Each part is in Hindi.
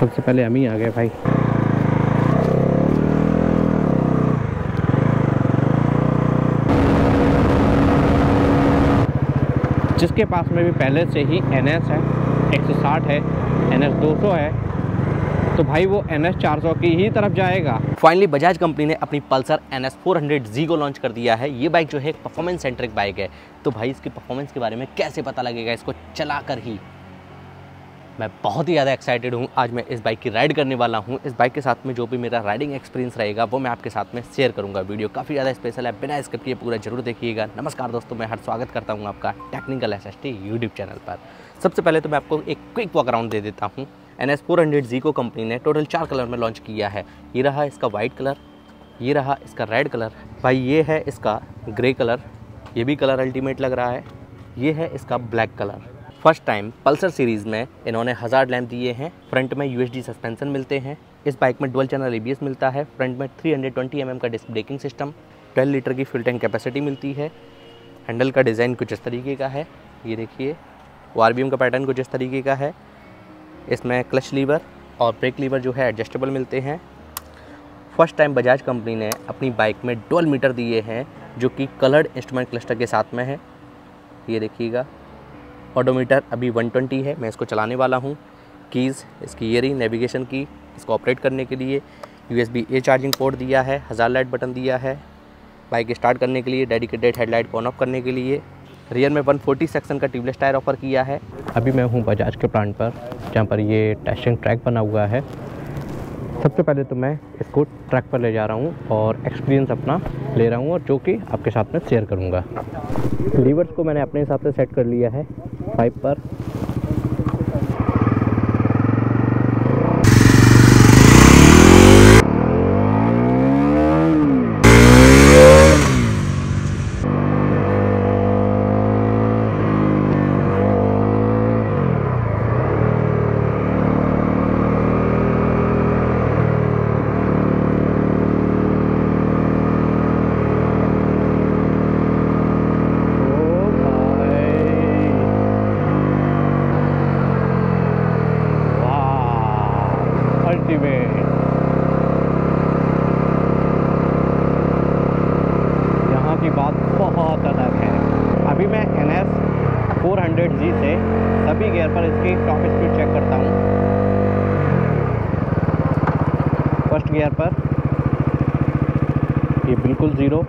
सबसे पहले हम ही आ गए भाई। जिसके पास में भी पहले से ही एनएस है 160 है एन एस 200 है तो भाई वो एन एस 400 की ही तरफ़ जाएगा। फाइनली बजाज कंपनी ने अपनी Pulsar N S four hundred G को लॉन्च कर दिया है। ये बाइक जो है एक परफॉर्मेंस सेंट्रिक बाइक है। तो भाई इसकी परफॉर्मेंस के बारे में कैसे पता लगेगा? इसको चला कर ही। मैं बहुत ही ज़्यादा एक्साइटेड हूँ। आज मैं इस बाइक की राइड करने वाला हूँ। इस बाइक के साथ में जो भी मेरा राइडिंग एक्सपीरियंस रहेगा, वो मैं आपके साथ में शेयर करूँगा वीडियो काफ़ी ज़्यादा स्पेशल है। बिना स्किप किए पूरा ज़रूर देखिएगा। नमस्कार दोस्तों, मैं हर स्वागत करता हूँ आपका technical S S YouTube channel पर। सबसे पहले तो मैं आपको एक क्विक वॉक अराउंड दे देता हूँ। N S four hundred G को कंपनी ने टोटल चार कलर में लॉन्च किया है। ये रहा इसका वाइट कलर ये रहा इसका रेड कलर भाई, ये है इसका ग्रे कलर ये भी कलर अल्टीमेट लग रहा है। ये है इसका black colour first time Pulsar series में इन्होंने हज़ार लैम्प दिए हैं। फ्रंट में यू सस्पेंसन मिलते हैं। इस बाइक में डुअल चैनल एबीएस मिलता है। फ्रंट में 320 हंड्रेड mm का डिस्क ब्रेकिंग सिस्टम 12 लीटर की फिल टैंक कैपेसिटी मिलती है। हैंडल का डिज़ाइन कुछ इस तरीके का है। ये देखिए ओ का पैटर्न कुछ इस तरीके का है। इसमें क्लच लीवर और ब्रेक लीवर जो है एडजस्टेबल मिलते हैं। फ़र्स्ट टाइम बजाज कंपनी ने अपनी बाइक में डोल मीटर दिए हैं, जो कि कलर्ड इंस्ट्रूमेंट क्लस्टर के साथ में है। ये देखिएगा। ऑडोमीटर अभी 120 है। मैं इसको चलाने वाला हूँ। कीज़, इसकी ईयरिंग नेविगेशन की, इसको ऑपरेट करने के लिए। U S B charging port दिया है, हज़ार लाइट बटन दिया है। बाइक स्टार्ट करने के लिए, डेडिकेटेड हेडलाइट को ऑन ऑफ़ करने के लिए। रियर में 140 सेक्शन का ट्यूबलेस टायर ऑफ़र किया है। अभी मैं हूँ बजाज के प्लांट पर, जहाँ पर ये टेस्टिंग ट्रैक बना हुआ है। सबसे पहले तो मैं इसको ट्रैक पर ले जा रहा हूँ और एक्सपीरियंस अपना ले रहा हूँ और जो कि आपके साथ में शेयर करूँगा। लीवर्स को मैंने अपने हिसाब से सेट कर लिया है पाइप पर गियर पर इसकी टॉप स्पीड चेक करता हूँ फ़र्स्ट गियर पर ये बिल्कुल ज़ीरो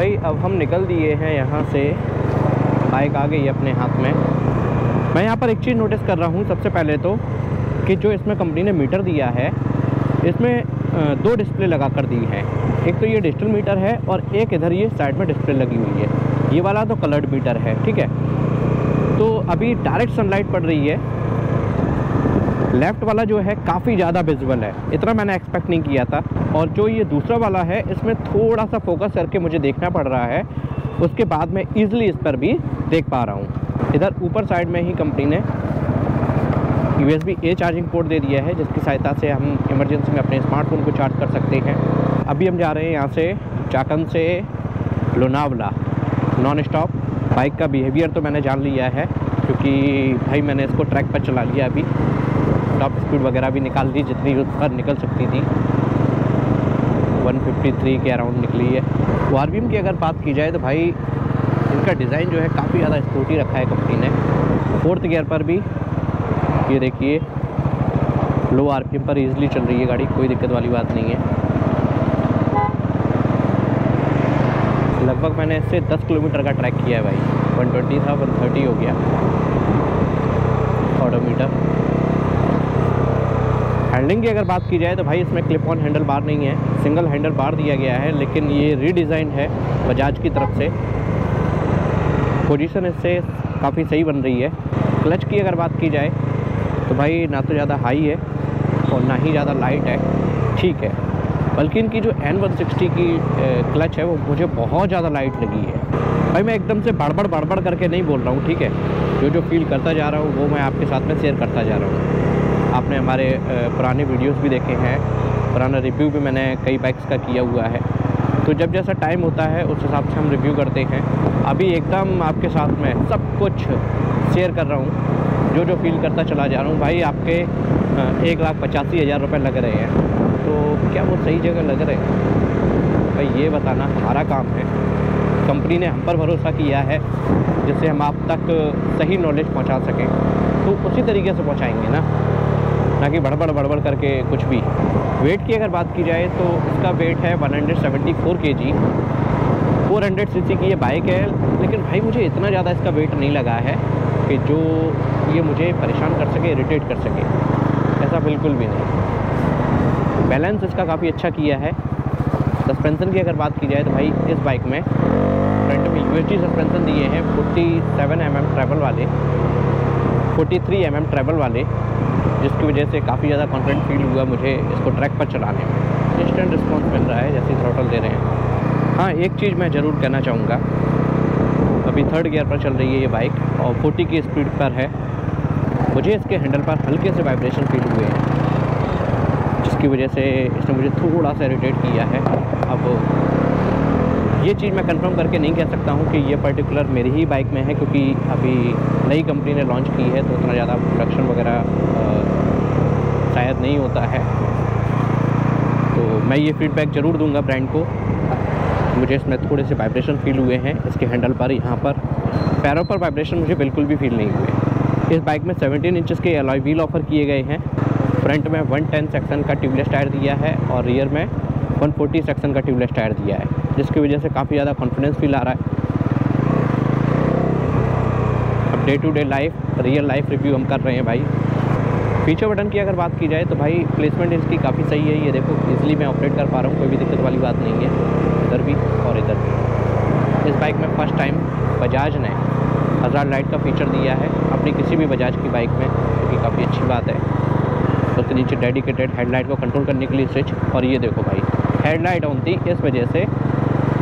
भाई, अब हम निकल दिए हैं यहाँ से। बाइक आ गई अपने हाथ में। मैं यहाँ पर एक चीज़ नोटिस कर रहा हूँ सबसे पहले तो कि जो इसमें कंपनी ने मीटर दिया है, इसमें दो डिस्प्ले लगा कर दी है। एक तो ये डिजिटल मीटर है और एक इधर ये साइड में डिस्प्ले लगी हुई है। ये वाला तो कलर्ड मीटर है, ठीक है? तो अभी डायरेक्ट सनलाइट पड़ रही है। लेफ़्ट वाला जो है काफ़ी ज़्यादा विजुअल है। इतना मैंने एक्सपेक्ट नहीं किया था। और जो ये दूसरा वाला है, इसमें थोड़ा सा फोकस करके मुझे देखना पड़ रहा है। उसके बाद मैं ईज़िली इस पर भी देख पा रहा हूँ। इधर ऊपर साइड में ही कंपनी ने U S B charging port दे दिया है, जिसकी सहायता से हम इमरजेंसी में अपने स्मार्टफ़ोन को चार्ज कर सकते हैं। अभी हम जा रहे हैं यहाँ से चाकन से लोनावला। नॉन स्टॉप बाइक का बिहेवियर तो मैंने जान लिया है, क्योंकि भाई मैंने इसको ट्रैक पर चला लिया अभी। टॉप स्पीड वगैरह भी निकाल दी जितनी पर निकल सकती थी। 153 के अराउंड निकली है। आर की अगर बात की जाए तो भाई, इनका डिज़ाइन जो है काफ़ी ज़्यादा स्पोर्टी रखा है कंपनी ने। फोर्थ गियर पर भी, ये देखिए लो आर पर ईजिली चल रही है गाड़ी, कोई दिक्कत वाली बात नहीं है। लगभग मैंने इससे 10 किलोमीटर का ट्रैक किया है भाई। 120 था 130 हो गया। ऑडोमीटर हैंडलिंग की अगर बात की जाए तो भाई इसमें क्लिप ऑन हैंडल बार नहीं है। सिंगल हैंडल बार दिया गया है, लेकिन ये रीडिज़ाइन है बजाज की तरफ़ से। पोजीशन इससे काफ़ी सही बन रही है। क्लच की अगर बात की जाए तो भाई ना तो ज़्यादा हाई है और ना ही ज़्यादा लाइट है। ठीक है। बल्कि इनकी जो एन वन सिक्सटी की क्लच है वो मुझे बहुत ज़्यादा लाइट लगी है। भाई मैं एकदम से बड़बड़ बड़बड़ करके नहीं बोल रहा हूँ, ठीक है? जो जो फील करता जा रहा हूँ, वो मैं आपके साथ में शेयर करता जा रहा हूँ। आपने हमारे पुराने वीडियोस भी देखे हैं। पुराना रिव्यू भी मैंने कई बाइक्स का किया हुआ है। तो जब जैसा टाइम होता है, उस हिसाब से हम रिव्यू करते हैं। अभी एकदम आपके साथ में सब कुछ शेयर कर रहा हूँ। जो जो फील करता चला जा रहा हूँ। भाई आपके एक लाख पचासी हज़ार रुपये लग रहे हैं। तो क्या वो सही जगह लग रहे हैं? भाई ये बताना हमारा काम है। कंपनी ने हम पर भरोसा किया है, जिससे हम आप तक सही नॉलेज पहुँचा सकें। तो उसी तरीके से पहुंचाएँगे ना? ना कि बड़बड़ बड़बड़ करके कुछ भी। वेट की अगर बात की जाए तो इसका वेट है 174 केजी 400 सीसी की ये बाइक है, लेकिन भाई मुझे इतना ज़्यादा इसका वेट नहीं लगा है कि जो ये मुझे परेशान कर सके इरीटेट कर सके। ऐसा बिल्कुल भी नहीं। बैलेंस इसका काफ़ी अच्छा किया है। सस्पेंसन की अगर बात की जाए तो भाई इस बाइक में फ्रंट में यू सस्पेंसन दिए हैं 47 एम mm ट्रैवल वाले। 43 एम mm ट्रैवल वाले, जिसकी वजह से काफ़ी ज़्यादा कॉन्फिडेंट फील हुआ मुझे इसको ट्रैक पर चलाने में। इंस्टेंट रिस्पॉन्स मिल रहा है, जैसे थ्रोटल दे रहे हैं। हाँ एक चीज़ मैं ज़रूर कहना चाहूँगा। अभी थर्ड गियर पर चल रही है ये बाइक और 40 की स्पीड पर है। मुझे इसके हैंडल पर हल्के से वाइब्रेशन फील हुए हैं, जिसकी वजह से इसने मुझे थोड़ा सा इरीटेट किया है। अब ये चीज़ मैं कंफर्म करके नहीं कह सकता हूँ कि ये पर्टिकुलर मेरी ही बाइक में है, क्योंकि अभी नई कंपनी ने लॉन्च की है तो उतना ज़्यादा प्रोडक्शन वगैरह शायद नहीं होता है। तो मैं ये फीडबैक ज़रूर दूँगा ब्रांड को। मुझे इसमें थोड़े से वाइब्रेशन फील हुए हैं, इसके हैंडल पर, यहाँ पर। पैरों पर वाइब्रेशन मुझे बिल्कुल भी फील नहीं हुए। इस बाइक में 17 इंचज़ के अलॉय व्हील ऑफ़र किए गए हैं। फ्रंट में 110 सेक्शन का ट्यूबलेस टायर दिया है और रियर में 140 सेक्शन का ट्यूबलेस टायर दिया है। जिसकी वजह से काफ़ी ज़्यादा कॉन्फिडेंस फील आ रहा है। अब day to day life real life review हम कर रहे हैं भाई। फीचर बटन की अगर बात की जाए तो भाई प्लेसमेंट इसकी काफ़ी सही है, ये देखो इजीली मैं ऑपरेट कर पा रहा हूँ, कोई भी दिक्कत वाली बात नहीं है, इधर भी और इधर भी। इस बाइक में फ़र्स्ट टाइम बजाज ने हज़ार लाइट का फीचर दिया है, अपनी किसी भी बजाज की बाइक में, जो कि काफ़ी अच्छी बात है। उसके नीचे डेडिकेटेड हेडलाइट को कंट्रोल करने के लिए स्विच और ये देखो भाई हेडलाइट ऑन थी, इस वजह से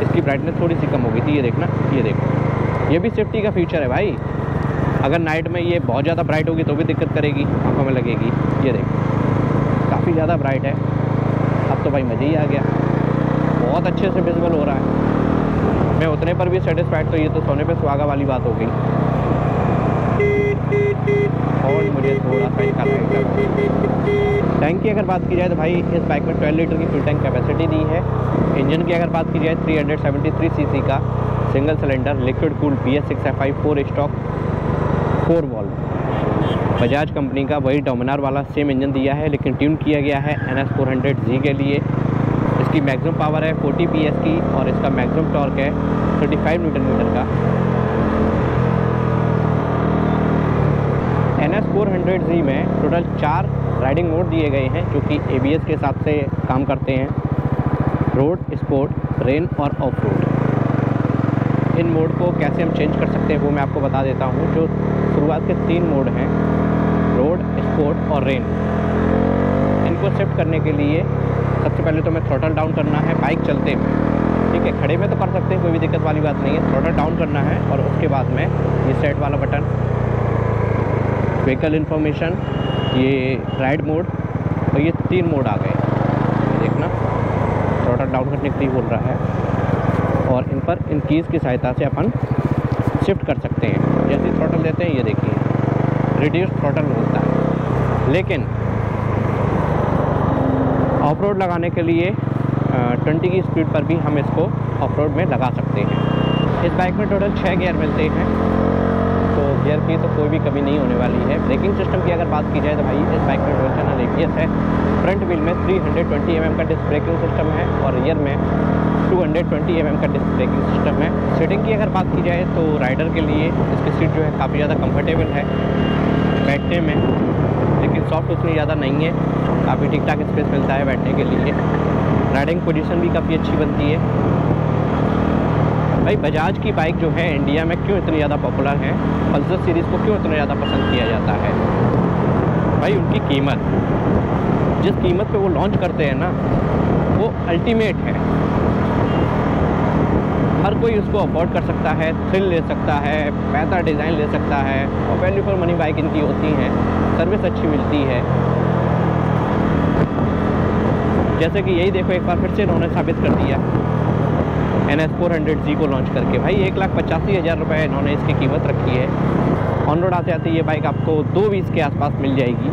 इसकी ब्राइटनेस थोड़ी सी कम हो गई थी, ये देखना, ये देखो। ये भी सेफ्टी का फीचर है भाई। अगर नाइट में ये बहुत ज़्यादा ब्राइट होगी तो भी दिक्कत करेगी, आँखों में लगेगी। ये देखो, काफ़ी ज़्यादा ब्राइट है। अब तो भाई मज़े ही आ गया। बहुत अच्छे से विजिबल हो रहा है। मैं उतने पर भी सेटिस्फाइड तो ये तो सोने पर सुहागा वाली बात हो गई। और मुझे थोड़ा सा इसका टैंक की अगर बात की जाए तो भाई, इस बाइक में 12 लीटर की फुल टैंक कैपेसिटी दी है। इंजन की अगर बात की जाए 373 सीसी का single cylinder liquid cool B S six F four stroke four valve Bajaj company का वही डोमिनार वाला सेम इंजन दिया है, लेकिन ट्यून किया गया है N S four hundred G के लिए। इसकी मैक्सिमम पावर है 40 पी की और इसका मैक्सिमम टॉर्क है 35 न्यूटन मीटर का। एस फोर हंड्रेड जी में टोटल चार राइडिंग मोड दिए गए हैं, जो कि ए बी एस के हिसाब से काम करते हैं। रोड स्पोर्ट रेन और ऑफ़ रोड इन मोड को कैसे हम चेंज कर सकते हैं, वो मैं आपको बता देता हूँ, जो शुरुआत के तीन मोड हैं रोड स्पोर्ट और रेन इनको शिफ्ट करने के लिए सबसे पहले तो मैं थ्रोटल डाउन करना है बाइक चलते में ठीक है, खड़े में तो कर सकते हैं, कोई भी दिक्कत वाली बात नहीं है। थ्रोटल डाउन करना है और उसके बाद में ये सेट वाला बटन व्हीकल इन्फॉर्मेशन ये राइड मोड और ये तीन मोड आ गए। देखना थोड़ा डाउन करने के लिए बोल रहा है। और इन पर इन कीज़ की सहायता से अपन शिफ्ट कर सकते हैं। जैसे थ्रोटल देते हैं, ये देखिए रिड्यूस थ्रोटल होता है। लेकिन ऑफ़ रोड लगाने के लिए ट्वेंटी की स्पीड पर भी हम इसको ऑफ़ रोड में लगा सकते हैं। इस बाइक में टोटल छः गियर मिलते हैं। गियर की तो कोई भी कमी नहीं होने वाली है। ब्रेकिंग सिस्टम की अगर बात की जाए तो भाई, इस बाइक में डोल चैनल ए है। फ्रंट व्हील में 320 mm का डिस्क ब्रेकिंग सिस्टम है और रियर में 220 mm का डिस्क ब्रेकिंग सिस्टम है। सीटिंग की अगर बात की जाए तो राइडर के लिए इसकी सीट जो है काफ़ी ज़्यादा कम्फर्टेबल है। बैठने में, लेकिन सॉफ्ट उतनी ज़्यादा नहीं है। काफ़ी ठीक ठाक स्पेस मिलता है बैठने के लिए। राइडिंग पोजीशन भी काफ़ी अच्छी बनती है। भाई, बजाज की बाइक जो है इंडिया में क्यों इतनी ज़्यादा पॉपुलर है? पल्सर सीरीज़ को क्यों इतना ज़्यादा पसंद किया जाता है? भाई, उनकी कीमत। जिस कीमत पे वो लॉन्च करते हैं ना, वो अल्टीमेट है। हर कोई उसको अफोर्ड कर सकता है थ्रिल ले सकता है, बेहतर डिज़ाइन ले सकता है, और वैल्यू फॉर मनी बाइक इनकी होती हैं सर्विस अच्छी मिलती है। जैसे कि यही देखो, एक बार फिर से इन्होंने साबित कर दिया। N S four hundred G को लॉन्च करके। भाई, एक लाख पचासी हज़ार रुपये इन्होंने इसकी कीमत रखी है। ऑन रोड आते आते ये बाइक आपको दो बीस के आसपास मिल जाएगी।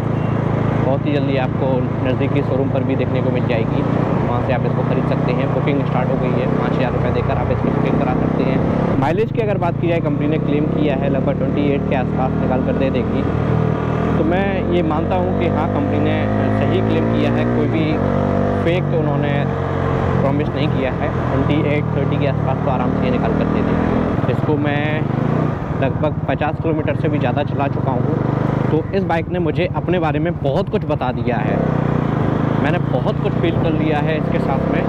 बहुत ही जल्दी आपको नज़दीकी शोरूम पर भी देखने को मिल जाएगी। वहाँ से आप इसको खरीद सकते हैं। बुकिंग स्टार्ट हो गई है। पाँच हज़ार रुपये देकर आप इसकी बुकिंग करा सकते हैं। माइलेज की अगर बात की जाए कंपनी ने क्लेम किया है लगभग ट्वेंटी एट के आसपास निकाल कर दे देगी। तो मैं ये मानता हूँ कि हाँ कंपनी ने सही क्लेम किया है। कोई भी फेक उन्होंने प्रॉमिस नहीं किया है। ट्वेंटी एट थर्टी के आसपास तो आराम से ये निकाल कर दे देगी इसको मैं लगभग पचास किलोमीटर से भी ज़्यादा चला चुका हूँ। तो इस बाइक ने मुझे अपने बारे में बहुत कुछ बता दिया है। मैंने बहुत कुछ फील कर लिया है इसके साथ में।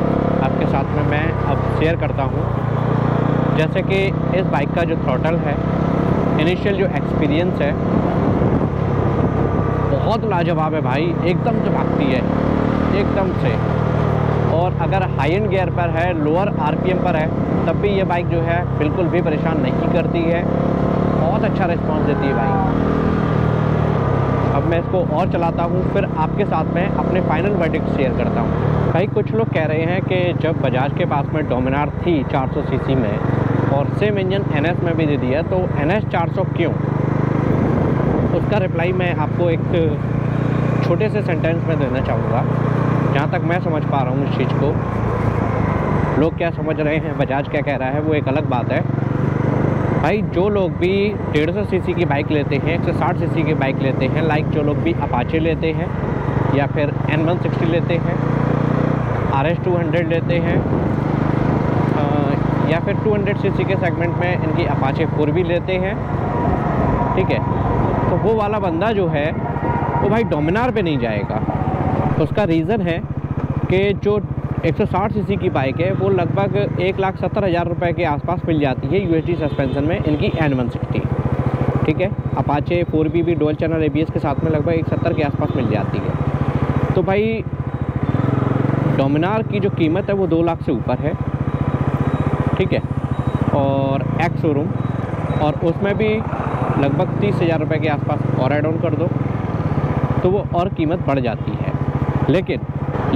आपके साथ में मैं अब शेयर करता हूँ। जैसे कि इस बाइक का जो थ्रोटल है इनिशियल जो एक्सपीरियंस है, बहुत लाजवाब है भाई। एकदम से भागती है। एकदम से। और अगर हाई एंड गियर पर है लोअर आरपीएम पर है, तब भी ये बाइक जो है बिल्कुल भी परेशान नहीं करती है। बहुत अच्छा रिस्पांस देती है बाइक अब मैं इसको और चलाता हूँ, फिर आपके साथ में अपने फाइनल वर्डिक्ट शेयर करता हूँ। भाई, कुछ लोग कह रहे हैं कि जब बजाज के पास में डोमिनार थी 400 सीसी में और सेम इंजन एनएस में भी दे दिया तो एन एस क्यों? उसका रिप्लाई मैं आपको एक छोटे से सेंटेंस में देना चाहूँगा। जहाँ तक मैं समझ पा रहा हूँ इस चीज़ को, लोग क्या समझ रहे हैं, बजाज क्या कह रहा है, वो एक अलग बात है। भाई, जो लोग भी डेढ़ सौ सी की बाइक लेते हैं, एक सौ साठ सी की बाइक लेते हैं, लाइक जो लोग भी अपाचे लेते हैं, या फिर एन वन सिक्सटी लेते हैं आर एस टू हंड्रेड लेते हैं या फिर टू हंड्रेड सी के सेगमेंट में इनकी अपाचे फोर भी लेते हैं, ठीक है? तो वो वाला बंदा जो है, वो भाई डोमिनार पे नहीं जाएगा। उसका रीज़न है कि जो 160 सीसी की बाइक है, वो लगभग एक लाख सत्तर हज़ार रुपये के आसपास मिल जाती है यूएसडी सस्पेंशन में इनकी एन वन सिक्सटी ठीक है? अपाचे फोर बी भी डोल चैनल एबीएस के साथ में लगभग एक सत्तर के आसपास मिल जाती है। तो भाई डोमिनार की जो कीमत है वो दो लाख से ऊपर है। ठीक है? और एक्स शोरूम और उसमें भी लगभग तीस हज़ार रुपये के आसपास और एड ऑन कर दो तो वो और कीमत बढ़ जाती है। लेकिन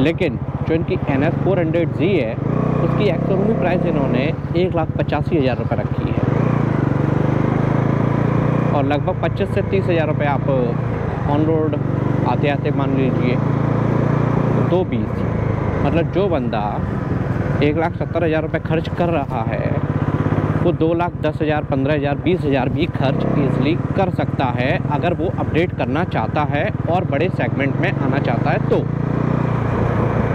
लेकिन जो इनकी N S four hundred G है, उसकी एक्सोरूमी प्राइस इन्होंने एक लाख पचासी हज़ार रुपये रखी है। और लगभग पच्चीस से तीस हज़ार रुपये आप ऑन रोड आते आते मान लीजिए, दो बीस मतलब जो बंदा एक लाख सत्तर हज़ार रुपये खर्च कर रहा है, वो दो लाख दस हज़ार, पंद्रह हज़ार, बीस हज़ार भी खर्च ईज़िली कर सकता है, अगर वो अपडेट करना चाहता है और बड़े सेगमेंट में आना चाहता है तो।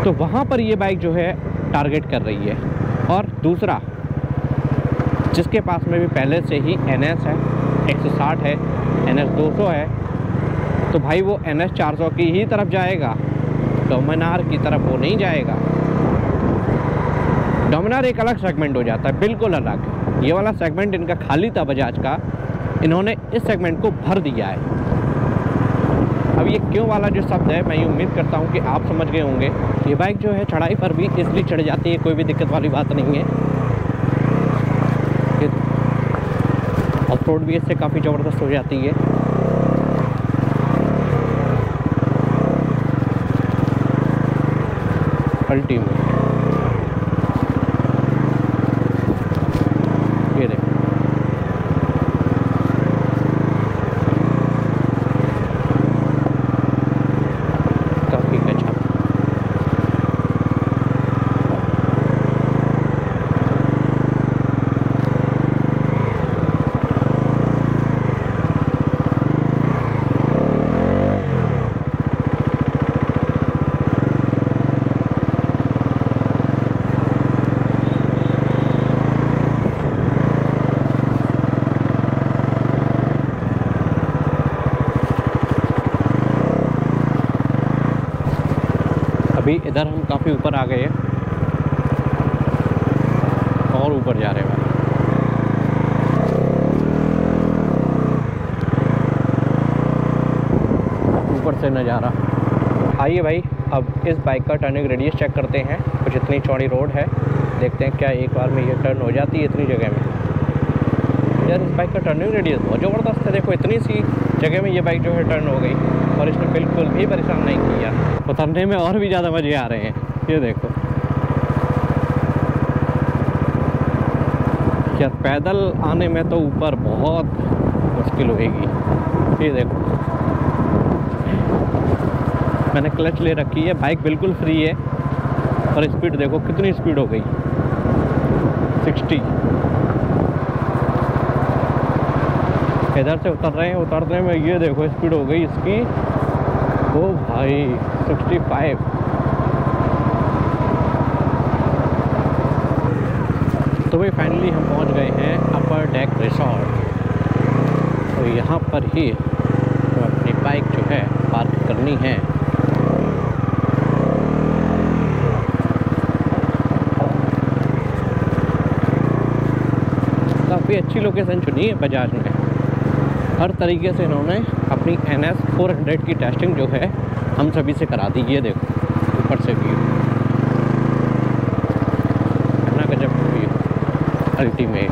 तो वहाँ पर ये बाइक जो है टारगेट कर रही है। और दूसरा, जिसके पास में भी पहले से ही एनएस है 160 है एन एस है तो भाई वो एन एस की ही तरफ़ जाएगा। डोमिनार की तरफ़ वो नहीं जाएगा। डोमिनार एक अलग सेगमेंट हो जाता है, बिल्कुल अलग। ये वाला सेगमेंट इनका खाली था बजाज का। इन्होंने इस सेगमेंट को भर दिया है। अब ये क्यों वाला जो शब्द है, मैं ये उम्मीद करता हूँ कि आप समझ गए होंगे ये बाइक जो है चढ़ाई पर भी इसलिए चढ़ जाती है, कोई भी दिक्कत वाली बात नहीं है। रोड भी इससे काफ़ी ज़बरदस्त हो जाती है। अल्टीमेट। अभी इधर हम काफ़ी ऊपर आ गए हैं। और ऊपर जा रहे हैं। ऊपर से नज़ारा। आइए भाई, अब इस बाइक का टर्निंग रेडियस चेक करते हैं। कुछ इतनी चौड़ी रोड है। देखते हैं क्या एक बार में ये टर्न हो जाती है इतनी जगह में। यार, इस बाइक का टर्निंग रेडियस बहुत ज़बरदस्त है। देखो, इतनी सी जगह में ये बाइक जो है टर्न हो गई। और इसने बिल्कुल भी परेशान नहीं किया। उतरने में और भी ज़्यादा मज़े आ रहे हैं। ये देखो। क्या पैदल आने में तो ऊपर बहुत मुश्किल होएगी। ये देखो। मैंने क्लच ले रखी है, बाइक बिल्कुल फ्री है। और स्पीड देखो, कितनी स्पीड हो गई। 60 इधर से उतर रहे हैं, उतरने में ये देखो स्पीड हो गई इसकी। ओ भाई 65 तो भाई फाइनली हम पहुँच गए हैं अपर डेक रिसोर्ट तो यहाँ पर ही तो अपनी बाइक जो है पार्क करनी है। काफ़ी अच्छी लोकेशन चुनी है बजाज ने। हर तरीके से इन्होंने अपनी एन एस फोर हंड्रेड की टेस्टिंग जो है, हम सभी से करा दी। ये देखो, ऊपर से है गजब अल्टीमेट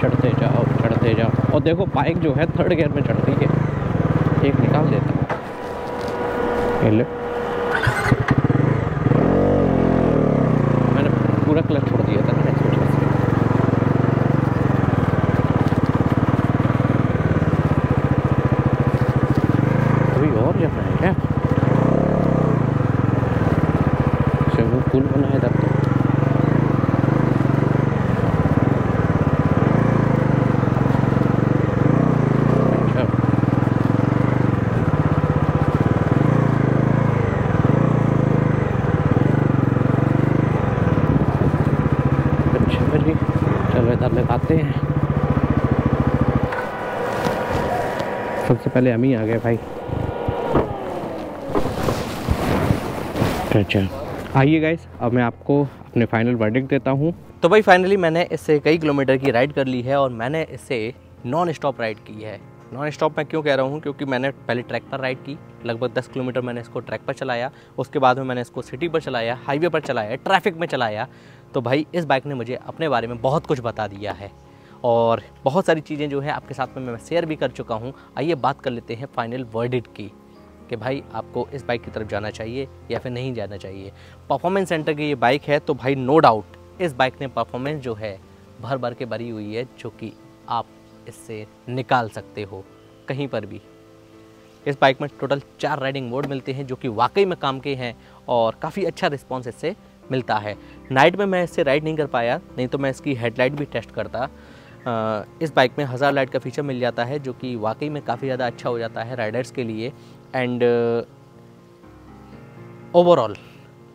चढ़ते जाओ चढ़ते जाओ। और देखो बाइक जो है थर्ड गियर में चढ़ती है। एक निकाल देता हूँ ये ले मैंने पूरा क्लच छोड़ दिया था ना इस वजह से अभी और जाना है क्या स्विमिंग पूल बना है इधर तो अच्छा अच्छा जी चलो इधर लगाते हैं सबसे पहले हम ही आ गए भाई। अच्छा। आइए गाइस अब मैं आपको अपने फाइनल वर्डिक देता हूँ। तो भाई फाइनली मैंने इससे कई किलोमीटर की राइड कर ली है और मैंने इससे नॉन स्टॉप राइड की है। नॉन स्टॉप मैं क्यों कह रहा हूँ? क्योंकि मैंने पहले ट्रैक पर राइड की लगभग 10 किलोमीटर मैंने इसको ट्रैक पर चलाया उसके बाद में मैंने इसको सिटी पर चलाया हाईवे पर चलाया ट्रैफ़िक में चलाया। तो भाई इस बाइक ने मुझे अपने बारे में बहुत कुछ बता दिया है। और बहुत सारी चीज़ें जो है आपके साथ में मैं शेयर भी कर चुका हूँ। आइए बात कर लेते हैं फाइनल वर्डिट की, कि भाई आपको इस बाइक की तरफ़ जाना चाहिए या फिर नहीं जाना चाहिए। परफॉर्मेंस सेंटर की ये बाइक है तो भाई नो डाउट इस बाइक ने परफॉर्मेंस जो है भर भर के भरी हुई है, जो कि आप इससे निकाल सकते हो, कहीं पर भी। इस बाइक में टोटल चार राइडिंग मोड मिलते हैं, जो कि वाकई में काम के हैं और काफ़ी अच्छा रिस्पॉन्स इससे मिलता है। नाइट में मैं इससे राइड नहीं कर पाया, नहीं तो मैं इसकी हेडलाइट भी टेस्ट करता। इस बाइक में हज़ार लाइट का फीचर मिल जाता है, जो कि वाकई में काफ़ी ज़्यादा अच्छा हो जाता है राइडर्स के लिए। एंड, ओवरऑल,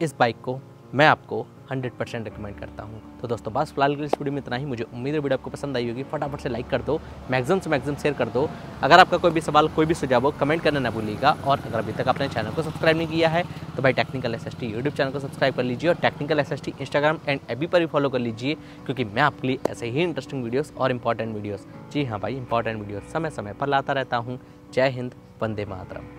इस बाइक को, मैं आपको 100% परसेंट रिकमेंड करता हूँ। तो दोस्तों, बस फ़िलहाल के इस वीडियो में इतना ही। मुझे उम्मीद है वीडियो आपको पसंद आई होगी। फटाफट से लाइक कर दो मैक्सिमम से मैक्सिमम शेयर कर दो। अगर आपका कोई भी सवाल, कोई भी सुझाव हो कमेंट करना ना भूलिएगा। और अगर अभी तक आपने चैनल को सब्सक्राइब नहीं किया है तो भाई technical S S YouTube channel को सब्सक्राइब कर लीजिए और technical S S Instagram and AB पर भी फॉलो कर लीजिए, क्योंकि मैं आपके लिए ऐसे ही इंटरेस्टिंग वीडियोस और इंपॉर्टेंट वीडियोस जी हाँ भाई इंपॉर्टेंट वीडियोस समय समय पर लाता रहता हूँ। जय हिंद, वंदे मातरम।